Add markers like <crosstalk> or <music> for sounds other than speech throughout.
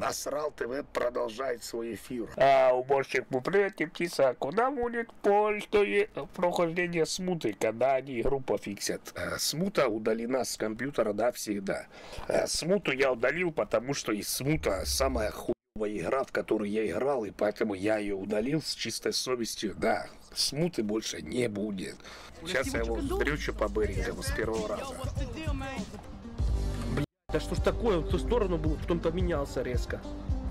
Насрал ТВ продолжает свой эфир. А, уборщик Бупрет и птица, куда будет пользуя прохождение смуты, когда они игру пофиксят? Э, Смута удалена с компьютера навсегда. Э, Смуту я удалил, потому что из смута самая хуевая игра, в которую я играл, и поэтому я ее удалил с чистой совестью. Да, смуты больше не будет. Сейчас я его встречу по Берингаму с первого раза. Да что ж такое, он в ту сторону был, потом поменялся резко.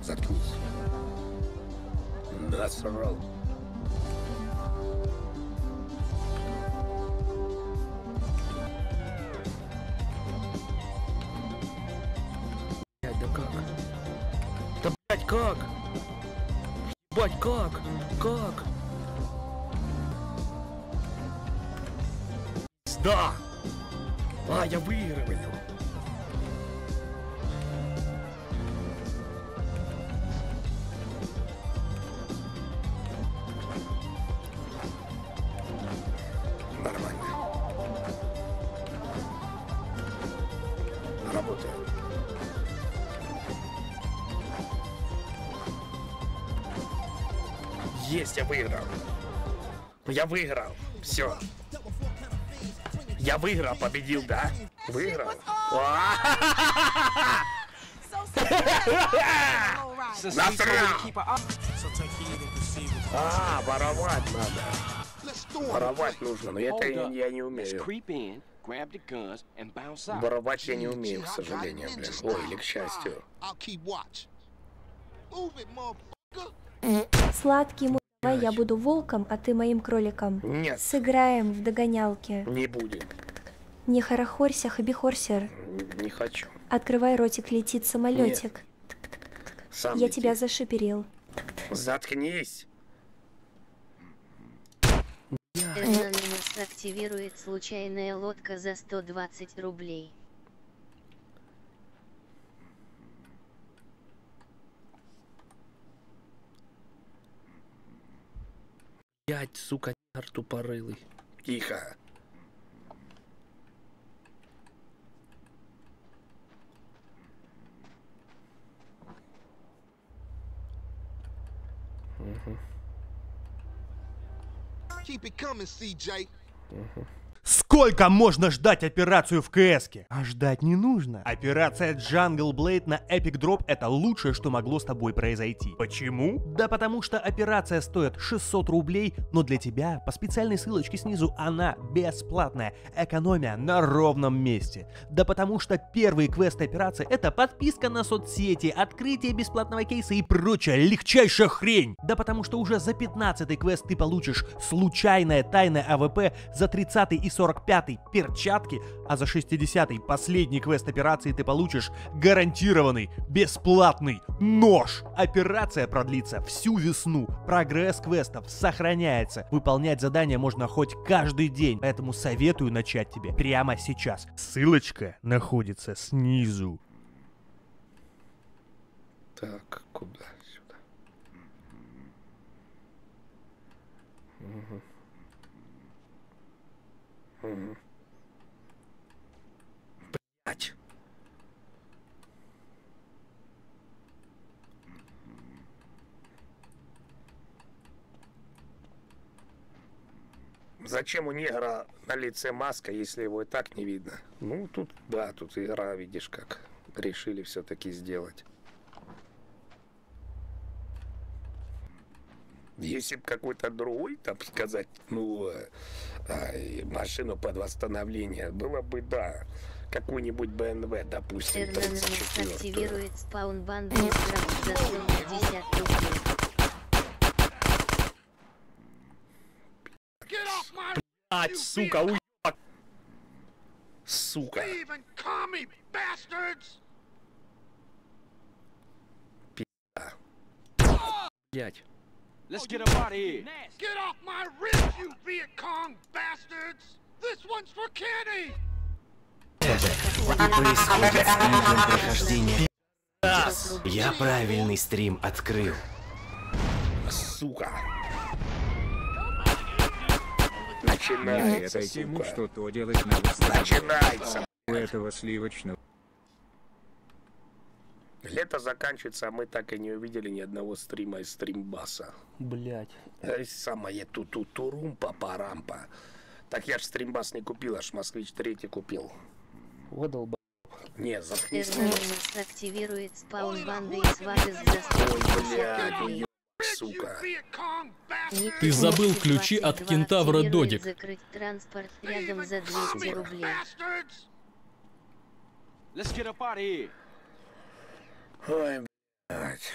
Заткнись. Насрал. Блядь, да как? Да блядь, как? Ебать, как? Как? Да! А, я выигрываю. Выиграл. Я выиграл. Все. Я выиграл, победил, да? Выиграл? <laughs> А, воровать надо. Воровать нужно, но это я, я не умею. Воровать я не умею, к сожалению, блин. Ой, или к счастью. Сладкий мой, давай я буду волком, а ты моим кроликом. Нет, Сыграем в догонялки. не будем. Не хорохорься, хобихорсер. Не хочу. Открывай ротик, летит самолетик. Сам Я лети. тебя зашиперил. Заткнись. Anonymous активирует случайная лодка за 120 рублей. Блядь, сука, нар тупорылый. Тихо. Keep it coming, CJ. Сколько можно ждать операцию в КСке? А ждать не нужно. Операция Jungle Blade на Epic Drop это лучшее, что могло с тобой произойти. Почему? Да потому что операция стоит 600 рублей, но для тебя по специальной ссылочке снизу она бесплатная. Экономия на ровном месте. Да потому что первый квест операции это подписка на соцсети, открытие бесплатного кейса и прочая легчайшая хрень. Да потому что уже за 15 квест ты получишь случайное тайное AWP, за 30 и 45 перчатки, а за 60 последний квест операции ты получишь гарантированный бесплатный нож. Операция продлится всю весну. Прогресс квестов сохраняется. Выполнять задания можно хоть каждый день, поэтому советую начать тебе прямо сейчас. Ссылочка находится снизу. Так, куда? Мгм. Блядь. Зачем у негра на лице маска, если его и так не видно? Ну, тут, да, тут игра, видишь, как решили все-таки сделать. Если бы какой-то другой, так сказать, ну, э, машину под восстановление, было бы, да, какой-нибудь БНВ, допустим, Anonymous 34 активирует спаун-бан за 150 рублей. Off my Блядь, сука, уебак. Сука. even call me, bastards! Блядь. Get off my ribs, you Viet Cong bastards! This one's for Kenny! И происходит стримом прохождения. Я правильный стрим открыл. Сука. Начинается, Дайте ему сука. что-то делать надо. Начинается. У этого сливочного. Лето заканчивается, а мы так и не увидели ни одного стрима из стримбаса. Блять. Эй, самое ту-ту-турум папарампа. Так я ж стримбас не купил, аж Москвич 3 купил. Вот долба. Не, заткнись. Эрнонимус активирует спаун банды и свадьбы за Ой, 150 блядь, сука. Ты забыл 22 ключи от кентавра Додик. Закрыть транспорт рядом за Commie 200 рублей. Let's get up out of here. Ой, блядь.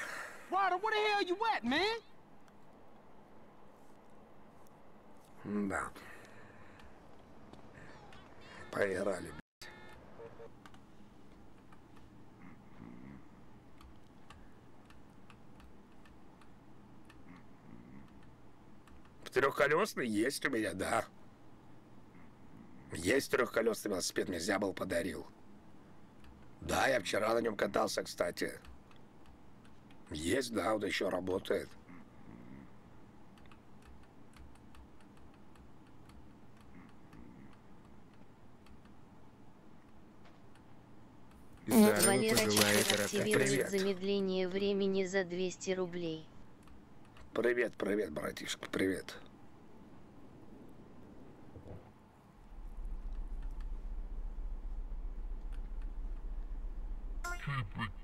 Ryder, where the hell you at, man? Да. Поиграли, блядь. Трехколесный есть у меня, да. Есть трехколесный велосипед, мне Зябл подарил. Да, я вчера на нем катался, кстати. Есть, да, он еще работает. Валерочек активирует Привет. замедление времени за 200 рублей. Привет, привет, братишка, привет.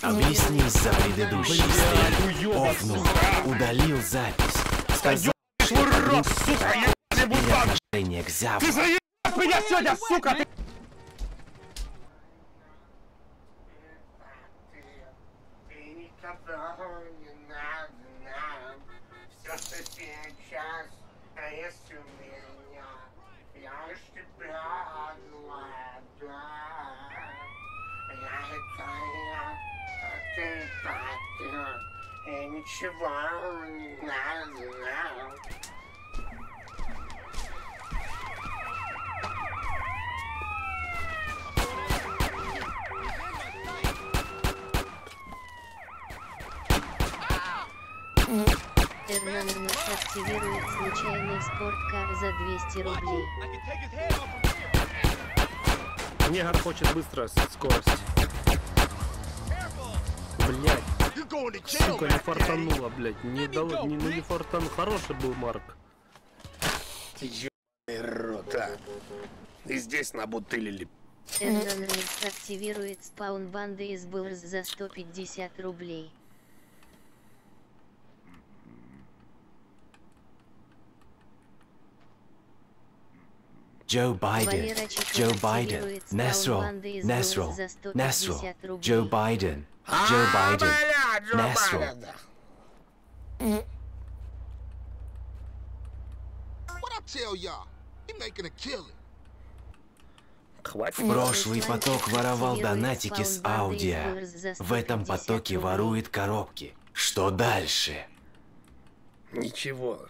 Объясни за предыдущий стрим. Офнул, удалил запись. Сказал, что к зябу. меня сегодня, сука! Ты... никогда не надо нам все, что сейчас есть у меня. Я ж тебя глада. Я это я, а ты так. И ничего не надо нам. Эрнонимус активирует случайный спорткар за 200 рублей. Негр хочет быстро скорость. Блять, сука, не фартануло, блять. Не дал, не, ну не фартан. Хороший был Марк. Ёбаный рот, а. И здесь набутылили. Эрнонимус активирует спаун банды из Булрс за 150 рублей. Joe Biden, Валерочек Joe Biden, активирует спаун Nasrul, банды из Nasrul, Булрс за 150 Nasrul, рублей. Joe Biden, Joe Biden, Nasrul. What I tell y'all? He making a killing. Хватит. Прошлый поток воровал донатики с аудио. В этом потоке ворует коробки. Что дальше? Ничего.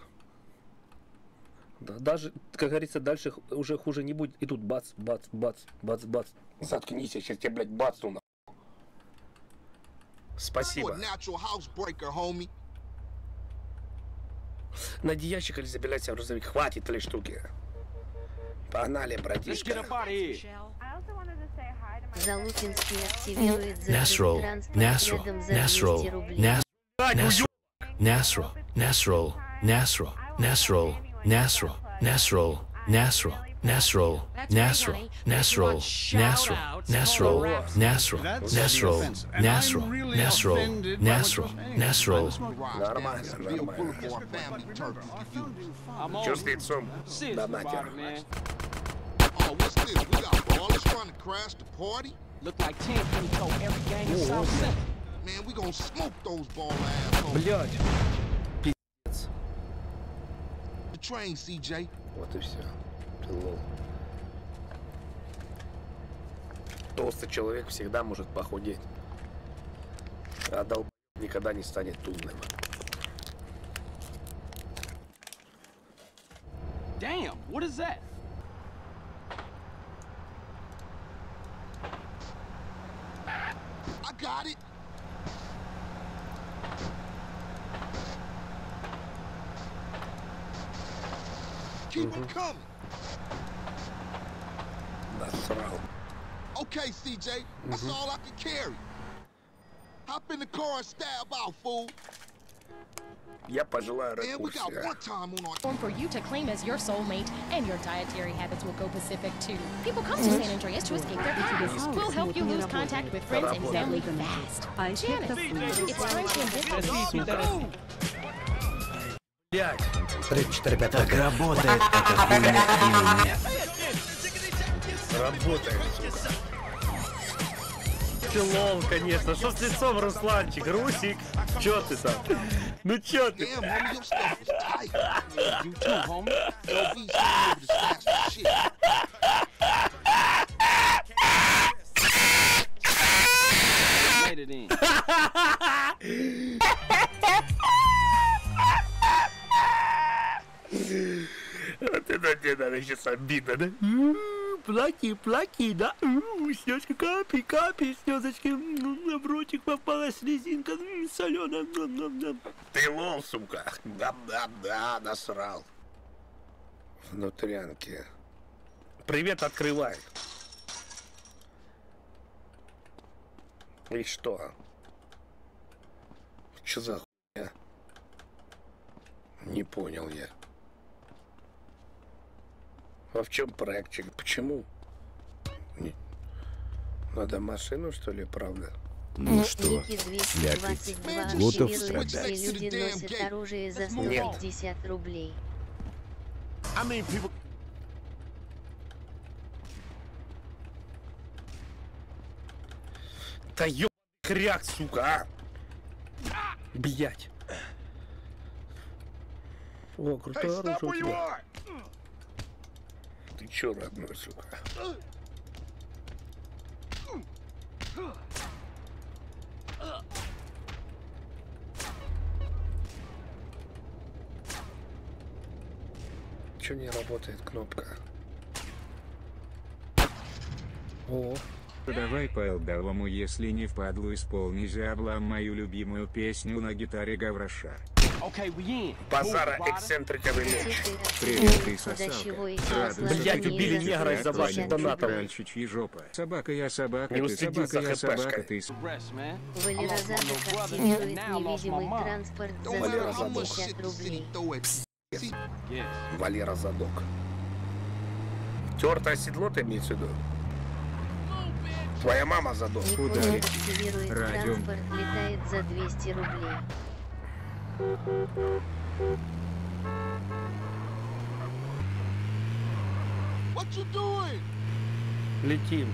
Да, даже, как говорится, дальше уже хуже не будет. И тут бац, бац, бац, бац, бац. Заткнись, я сейчас тебя, блядь, бацну на. Спасибо. Найди ящик или себя в грузовик. Хватит три штуки. Погнали, братишка. Залутинский активирует транспорт Nasrul, рядом за Nasrul, 200 рублей. Nas- Nasrul, Nasrul, Nasrul, Nasrul, Nasrul, Nasrul, Nasrul, Nasrul, Nasrul, Nasrul, Nasrul, Nasrul, Nasrul, Nasrul, Nasrul, Nasrul, Nasrul, Nasrul, Nasrul. Нормально, Bill нормально. Boulevard family turkey. You feel me? I'm Че on с it. лицом? Serious Да about нахер. it, man. Oh, what's this? We got ballers trying to crash the party? Look like 10 penny coat every gang in South Central. Man, we gonna smoke those ball assholes. Блять. The train, CJ. Вот и все. Лол. Толстый человек всегда может похудеть. А долб никогда не станет умным. Damn, what is that? I got it. Keep them coming. Насрал. Okay, CJ, that's all I can carry. Hop in the car and stab out, fool. Я пожелаю Man, we got ракурсия. one time on our platform for you to claim as your soulmate, and your dietary habits will go Pacific too. People come to San Andreas to escape their past. We'll help you lose contact with friends and family fast. Janet, it's time to invent Блядь. 3-4-5 Так работает эта хуйня или нет? Работает, сука. Ты лол, конечно. Что с лицом, Русланчик? Русик? Чё ты там? Ну чё ты? Damn, homie, your stuff is tight. You too, homie. LV sent me over to some shit. Тебе надо сейчас обидно, да? М, Плаки, плаки, да? М, Слезка капи, капи, слезочки. м, На в ротик попала слезинка соленая. Ты лол, сука. Да-да-да, насрал. Внутрянки. Привет, открывай. И что? Что за хуйня? Не понял я. А в чем проектчик? Почему? Не- Надо машину, что ли, правда? Ну что, Ники слякоть, 222 готов страдать? люди носят оружие за Нет. 150 рублей. Да ё... хряк, сука, а! Блять. О, крутое оружие у тебя. Ты чё, родной, сука? Чё не работает кнопка? О, Давай по-элдовому, если не впадлу, исполни Зяблам мою любимую песню на гитаре Гавраша. Базара эксцентриковый меч. Привет, ты сосалка. ты убили негра из-за 150 ваших донатов. Кральчичья жопа. Собака я собака, Не ты собака я собака, ты с- Rest, man. Валеразадок I lost my little brother, активирует now I lost my невидимый mom. транспорт за Don't matter how much 150 shit the city рублей. throw at See, Yes. Валера Задок. Тертое седло ты имеешь в виду? Твоя мама Ударить. активирует Радио. транспорт, летает за 200 рублей. what you doing? летим.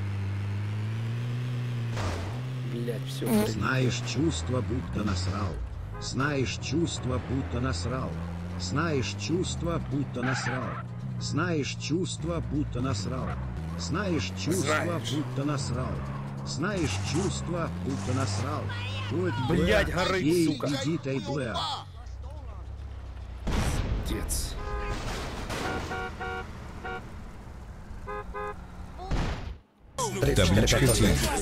Блять, все. Знаешь чувство, будто насрал. Знаешь чувство, будто насрал. Знаешь чувство, будто насрал. Знаешь чувство, будто насрал. Знаешь чувство, Знаешь. будто насрал. Знаешь чувство, будто насрал. Будь Блядь, бля, горы, ей сука. иди, тай, бля. Отец. Табличка Т.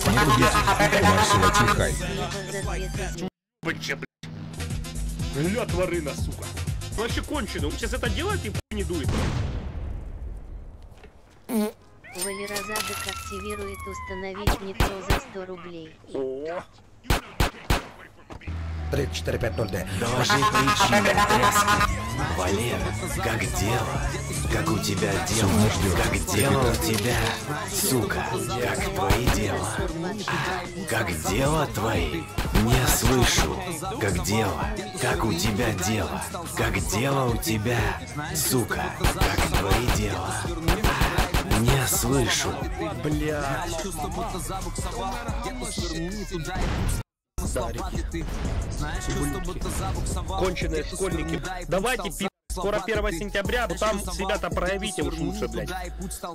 Не рубите. Марсела Чихай. Слева за 2000. Быча, блядь. Бля, тварина, сука. Ну вообще кончено. Он сейчас это делает и не дует. Валеразадок активирует установить нитро за 100 рублей. О, 3-4-5-0-Д. Доложи причину тряски. Валера, как дело? Как у тебя дела? Как дело у тебя? Сука, как твои дела? Как дела твои? Не слышу. Как дело? Как у тебя дела? Как дело у тебя? Сука, как твои дела? Не слышу. Бля. Конченые школьники. Давайте, пи***, скоро 1 сентября, ну там себя-то проявите уж лучше, блядь.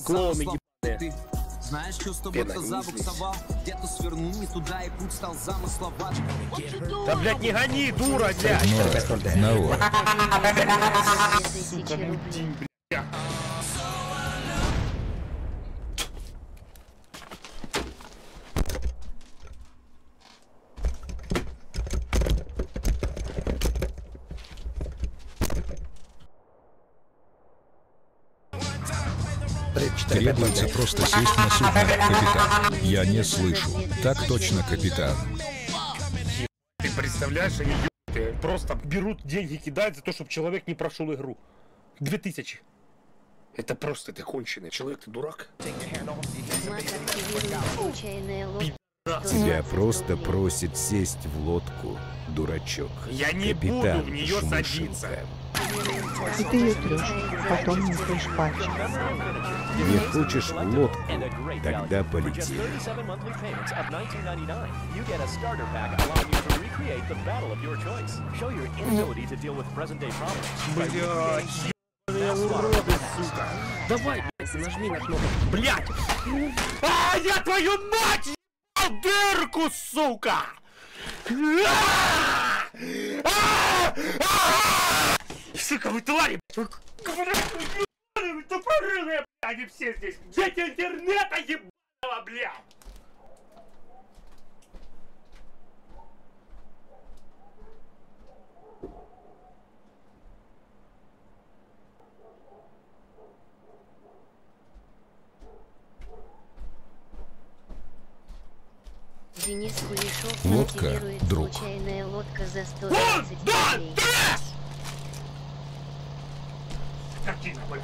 Клоуны ебаные. Знаешь, чувство будто забуксовал Где-то свернул не туда и путь стал замысловат Да, блядь, не гони, дура, блядь! Науа. Тысячи рублей. Требуется просто сесть на судно, капитан. Я не слышу. Так точно, капитан. Ты представляешь, они просто берут деньги, кидают за то, чтобы человек не прошел игру. Две тысячи. Это просто ты конченый человек, ты дурак. Тебя просто просит сесть в лодку, дурачок. Я не Капитан буду в нее Шмышенко. садиться. И ты ее трешь, потом нюхаешь пальчик. Не хочешь лодку? Тогда полети. 37 monthly payments of $19.99. You get a starter pack allowing you to recreate the battle of your choice. Show your inability to deal with present-day problems. by recreating Блядь, уроды, сука. Давай, блядь, нажми на кнопку. Блядь! А, я твою мать ебал дырку, сука! А! А! А! Сука, вы твари, блядь! Вы, тупорылые, блядь, они все здесь! Дети интернета ебаного, блядь! Денис Кулешов Лодка, активирует друг. случайная лодка за 120 рублей. Картина, блядь.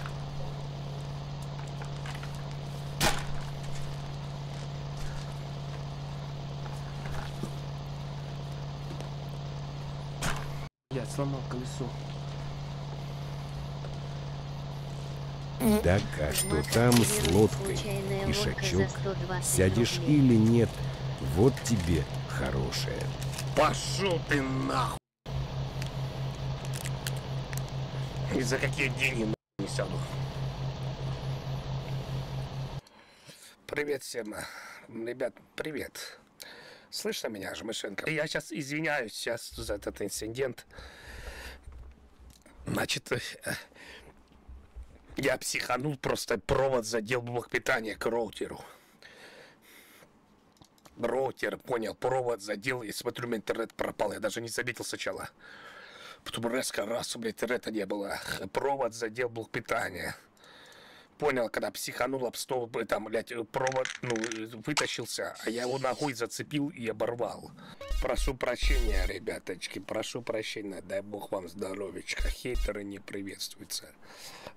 Я сломал колесо. Так, а что там с лодкой? Ишачок, сядешь или нет? Вот тебе хорошее. Пошел ты нахуй. И за какие деньги не сяду? Привет всем. Ребят, привет. Слышно меня, Жмышенко? Я сейчас извиняюсь сейчас за этот инцидент. Значит, э, я психанул, просто провод задел блок питания к роутеру. Роутер, понял, провод задел, и смотрю, интернет пропал. Я даже не заметил сначала. Потом резко раз, у меня интернета не было. Провод задел блок питания. Понял, когда психанул об стол, там, блядь, провод, ну, вытащился, а я его ногой зацепил и оборвал. Прошу прощения, ребяточки, прошу прощения, дай бог вам здоровечка. Хейтеры не приветствуются.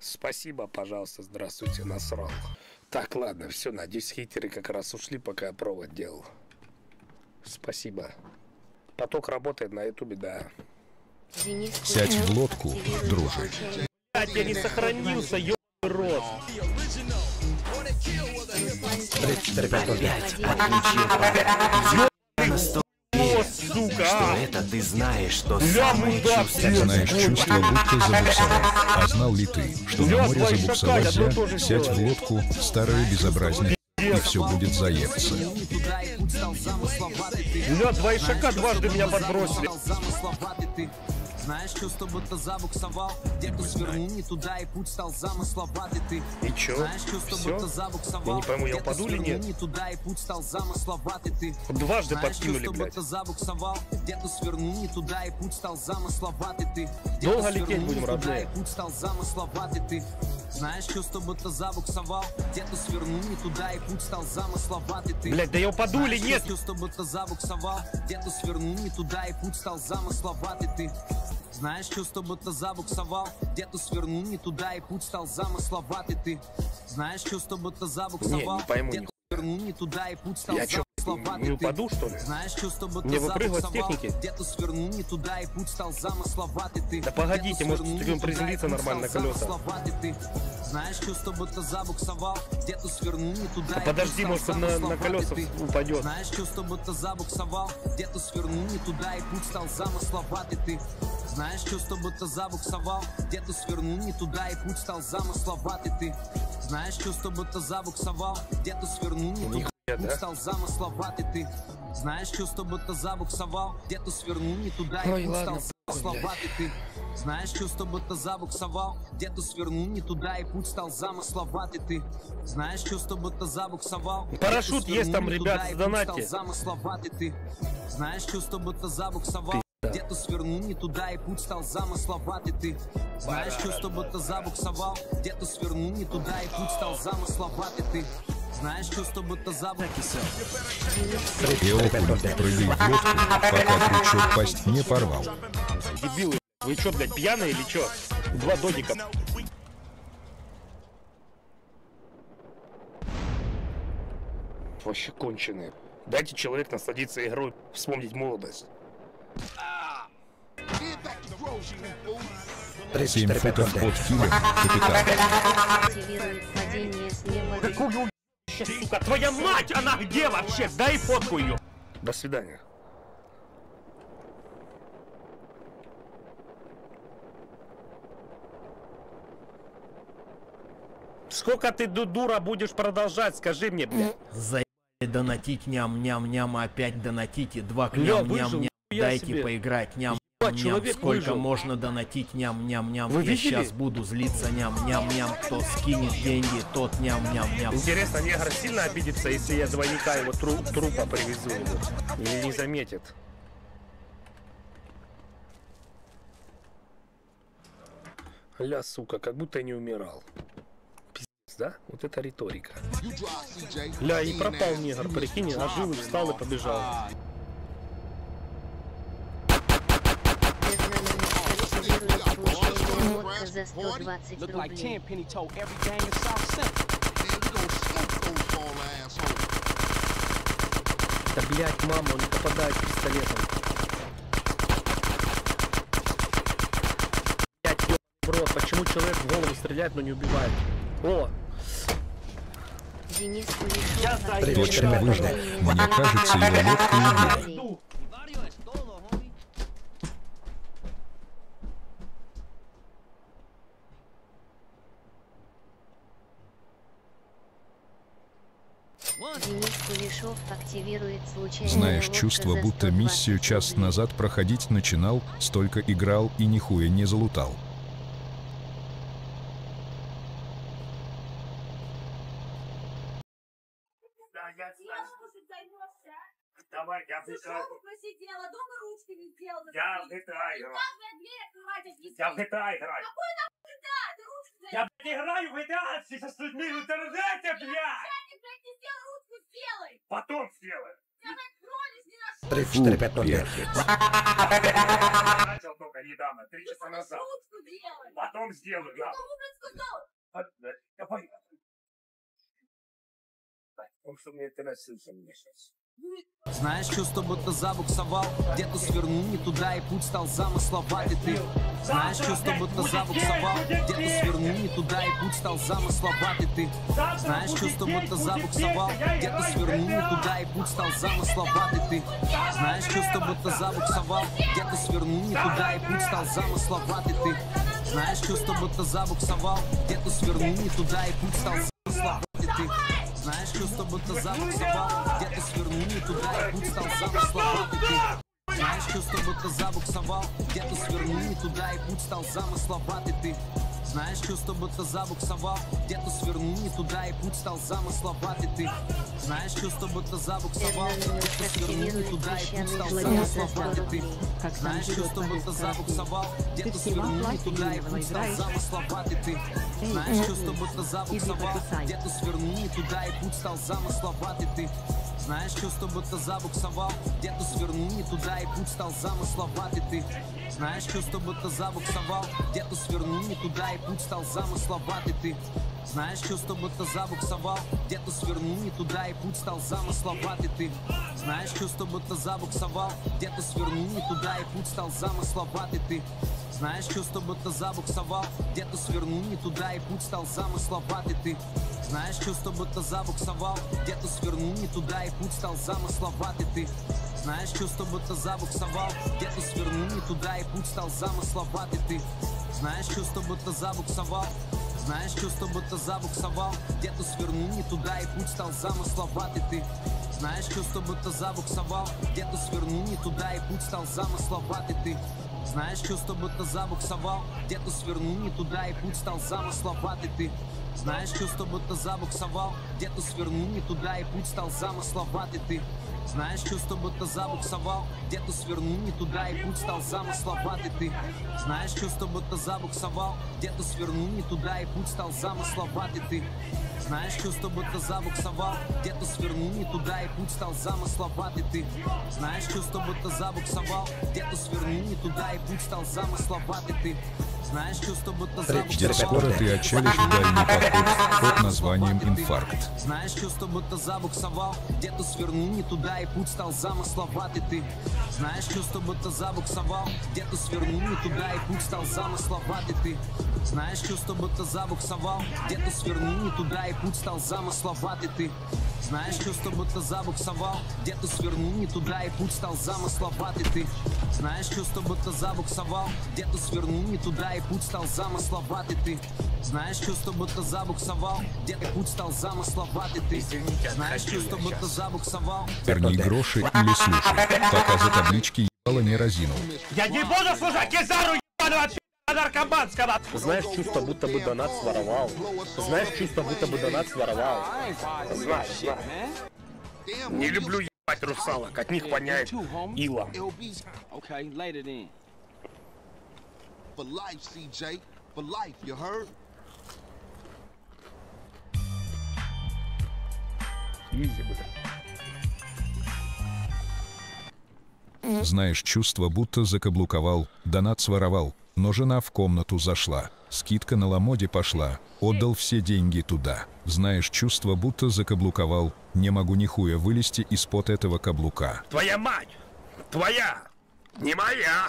Спасибо, пожалуйста, здравствуйте, насрал. Так, ладно, все, надеюсь, хейтеры как раз ушли, пока я провод делал. Спасибо. Поток работает на ютубе, да. Сядь в лодку, друже. Блядь, я не сохранился, ебаный рот. О, сука! Что это ты знаешь, что Ля, самое мудак, чувственное. Знаешь чувство, будто забуксовал. А знал ли ты, что на море забуксовать зря, сядь в лодку, старое безобразие, и все будет заебться. Лед, два ишака дважды меня подбросили. Знаешь, чувство будто забуксовал Где-то свернул не туда и путь стал замысловатый ты И чё? Знаешь, чувство Всё? будто забуксовал Я не пойму, я упаду или нет? не туда и путь стал замысловатый ты Дважды Знаешь, подкинули, чувство блядь. будто забуксовал Где-то свернул не туда и путь стал замысловатый ты Долго лететь будем, родные? и путь стал замысловатый ты Знаешь, чувство будто забуксовал Где-то свернул не туда и путь стал замысловатый. Ты Блядь, да я упаду или Знаешь, нет? Чувство будто забуксовал Где-то свернул не туда и путь стал замысловатый. Ты знаешь, чувство будто забуксовал Где-то свернул не туда и путь стал замысловатый. Ты Знаешь, чувство будто забуксовал Не, не пойму свернул не туда и путь стал Я чё, не ты. упаду, что ли? Знаешь, чувство будто Мне выпрыгивать с техники? Где-то свернул не туда и путь стал замысловатый ты Да погодите, может, он приземлится путь нормально колеса? Знаешь, чувство будто забуксовал Где-то свернул не туда Да подожди, может, он на- на колеса ты. упадет. Знаешь, чувство будто забуксовал Где-то свернул не туда и путь стал замысловатый ты Знаешь, чувство будто забуксовал Где-то свернул не туда и путь стал замысловатый ты Знаешь, чувство будто забуксовал Где-то свернул не туда Да? стал замысловатый ты. Знаешь, чувство будто забуксовал Где-то свернул не туда Ой, И путь ладно, стал замысловатый ты. Знаешь, чувство будто забуксовал Где-то свернул не туда И путь стал замысловатый ты. Знаешь, чувство будто забуксовал Парашют есть там, ребят, путь стал замысловатый ты. Знаешь, чувство будто забуксовал где-то свернул не туда и путь стал замысловатый ты. Знаешь, чувство будто забуксовал Где-то свернул не туда и путь стал замысловатый ты Знаешь, чувство будто забуксовал И окунь прыгай в лодку, пока крючок пасть не порвал. Дебилы, вы чё, блядь, пьяные или чё? Два додика. Вообще конченые. Дайте человек насладиться игрой, вспомнить молодость. Семь футов под килем, капитан. Активирует падение с неба. Какую сука, твоя мать, она где вообще? Дай фотку ее. До свидания. Сколько ты, ду- дура, будешь продолжать, скажи мне, блядь. Заебали донатить ням-ням-ням, опять донатите, два Ля, ням выжил, ням нихуя Дайте себе. поиграть, ням Ебать, ням человек Сколько выжил. можно донатить ням-ням-ням? Вы Я видели? сейчас буду злиться ням-ням-ням. Кто скинет деньги, тот ням-ням-ням. Интересно, негр сильно обидится, если я двойника его тру- трупа привезу ему? Или не заметит? Ля, сука, как будто я не умирал. Пиздец, да? Вот это риторика. Ля, и пропал негр, прикинь, жил и встал и побежал. Активирует получение водка за 120 Look like рублей. Tenpenny told every gang in South Central. Да, блядь, мама, он не попадает пистолетом. В рот, почему человек в голову стреляет, но не убивает? О! Денис Кулешов. Точно выжил. Мне кажется, его лодка убила. Денис Кулешов активирует случайно. Знаешь, чувство, будто миссию час назад проходить начинал, столько играл и нихуя не залутал. Давай, я дома сделала. Как блядь, дверь. Я играю. Какой нахуй GTA? Ты ручку за- Я, блядь, играю в со с людьми в интернете, блядь! Начальник, блядь, не сделал, ручку сделай. Потом не нашел. 34, 5, 0, Начал только недавно, три часа назад. Потом сделаю, да. А, блядь, Я понял. Он что мне ссылся мне сейчас. Знаешь, чувство будто забуксовал Где-то свернул не туда и путь стал замысловатый. Ты Знаешь, чувство будто забуксовал Где-то свернул не туда и путь стал замысловатый. Ты Знаешь, чувство будто забуксовал Где-то свернул не туда и путь стал замысловатый. Ты Знаешь, чувство будто забуксовал Где-то свернул не туда и путь стал замысловатый. Ты Знаешь, чувство будто забуксовал Где-то свернул не туда и путь стал замысловатый. Ты знаешь, чувство будто забуксовал Где-то свернул не туда и путь стал замысловатый ты Знаешь, чувство будто забуксовал? Где-то свернул не туда и путь стал замысловатый ты знаешь, чувство будто забуксовал Где-то свернул не туда и путь стал замысловатый ты. Знаешь, чувство будто забуксовал Где-то свернул не туда и путь стал замысловатый ты. Знаешь, чувство будто забуксовал Где-то свернул не туда и путь стал замысловатый ты. Знаешь, чувство будто забуксовал Где-то свернул не туда и путь стал замысловатый ты знаешь, чувство будто забуксовал? Где-то свернул не туда и путь стал замысловатый ты. Знаешь, чувство будто забуксовал? Где-то свернул не туда и путь стал замысловатый ты. Знаешь, чувство будто забуксовал? Где-то свернул не туда и путь стал замысловатый ты. Знаешь, чувство будто забуксовал? Где-то свернул не туда и путь стал замысловатый ты знаешь, чувство будто забуксовал Где-то свернул не туда и путь стал замысловатый. Ты Знаешь, чувство будто забуксовал Где-то свернул не туда и путь стал замысловатый. Ты Знаешь, чувство будто забуксовал Где-то свернул не туда и путь стал замысловатый. Ты Знаешь, чувство будто забуксовал Знаешь, чувство будто забуксовал Где-то свернул не туда и путь стал замысловатый. Ты Знаешь, чувство будто забуксовал Где-то свернул не туда и путь стал замысловатый. Ты знаешь, чувство будто забуксовал Где-то свернул не туда и путь стал замысловатый. Ты Знаешь, чувство будто забуксовал Где-то свернул не туда и путь стал замысловатый. Ты знаешь, чувство будто забуксовал Где-то свернул не туда и путь стал замысловатый ты Знаешь, чувство будто забуксовал Где-то свернул не туда и путь стал замысловатый ты знаешь, чувство будто забуксовал Где-то свернул не туда и путь стал замысловатый ты Знаешь, чувство будто забуксовал Где-то свернул не туда и путь стал замысловатый ты забуксовал Скоро ты отчалишь в дальний поход под названием «Инфаркт». Знаешь, чувство будто забуксовал? Где-то свернул не туда и путь стал замысловатый ты. Знаешь, чувство будто забуксовал? Где-то свернул не туда и путь стал замысловатый ты. Знаешь, чувство будто забуксовал? Где-то свернул не туда и путь стал замысловатый ты знаешь, чувство будто забуксовал Где-то свернул не туда и путь стал замысловатый ты. Знаешь, чувство будто забуксовал Где-то свернул не туда и путь стал замысловатый ты. Знаешь, чувство будто забуксовал Где-то путь стал замысловатый ты. Знаешь, чувство будто забуксовал Верни гроши или слушай, пока за таблички ебало не разинул. Я не буду слушать Кизару ебаного пи***а наркоманского! Знаешь, чувство будто бы донат своровал. Знаешь, чувство будто бы донат своровал. Знаешь, знаешь. Не люблю ебать русалок, от них воняет илом. Okay, later then. For life, CJ. For life, you heard? Изи, бля. Знаешь, чувство будто закаблуковал, донат своровал, но жена в комнату зашла. Скидка на ламоде пошла, отдал все деньги туда. Знаешь, чувство будто закаблуковал, не могу нихуя вылезти из-под этого каблука. Твоя мать! Твоя! Не моя!